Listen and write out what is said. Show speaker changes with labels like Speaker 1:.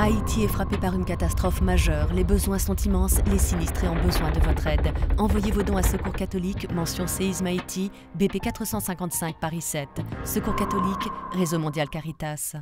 Speaker 1: Haïti est frappé par une catastrophe majeure. Les besoins sont immenses, les sinistrés ont besoin de votre aide. Envoyez vos dons à Secours catholique, mention Séisme Haïti, BP 455 Paris 7. Secours catholique, Réseau mondial Caritas.